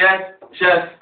Gel. Şef.